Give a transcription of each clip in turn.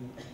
Mm-hmm.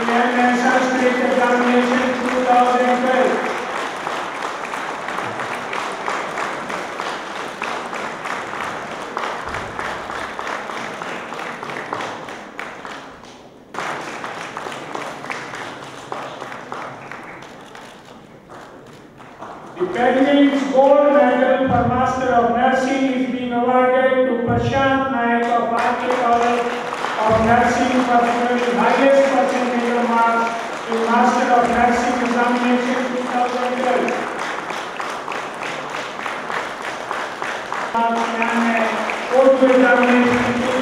in National State Examination 2012. The Gold Medal for साथ न्याय है कोई कोई डर नहीं